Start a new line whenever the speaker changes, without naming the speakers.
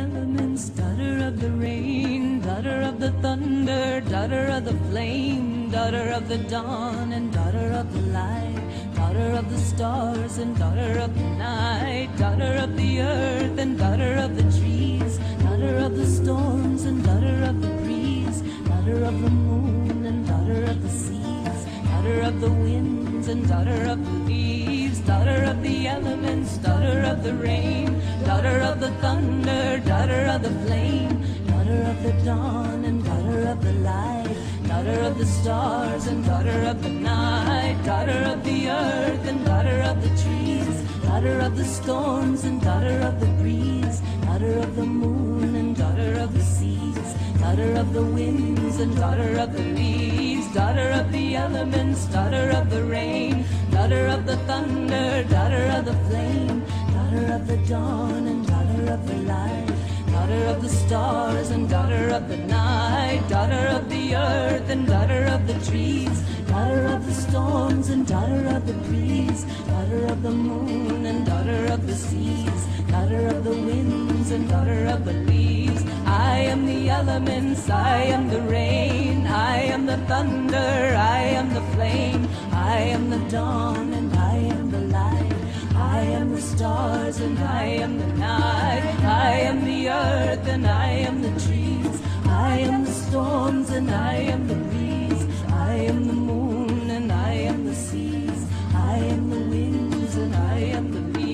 elements, daughter of the rain, daughter of the thunder, daughter of the flame, daughter of the dawn, and daughter of the light, daughter of the stars, and daughter of the night, daughter of the earth, and daughter of the trees, daughter of the storms, and daughter of the breeze, daughter of the moon, and daughter of the seas, daughter of the winds, and daughter of the leaves, elements, daughter of the rain, daughter of the thunder, daughter of the flame, daughter of the dawn, and daughter of the light, daughter of the stars, and daughter of the night, daughter of the earth, and daughter of the trees, daughter of the storms, and daughter of the breeze, daughter of the moon, and daughter of the seas, daughter of the winds, and daughter of the leaves, daughter of the elements, daughter of the rain, daughter of the thunder, daughter of the dawn, and daughter of the light, daughter of the stars, and daughter of the night, daughter of the earth, and daughter of the trees, daughter of the storms, and daughter of the breeze, daughter of the moon, and daughter of the seas, daughter of the winds, and daughter of the leaves. I am the elements, I am the rain, I am the thunder, I am the flame, I am the dawn, and the stars and I am the night. I am the earth and I am the trees. I am the storms and I am the breeze. I am the moon and I am the seas. I am the winds and I am the bees.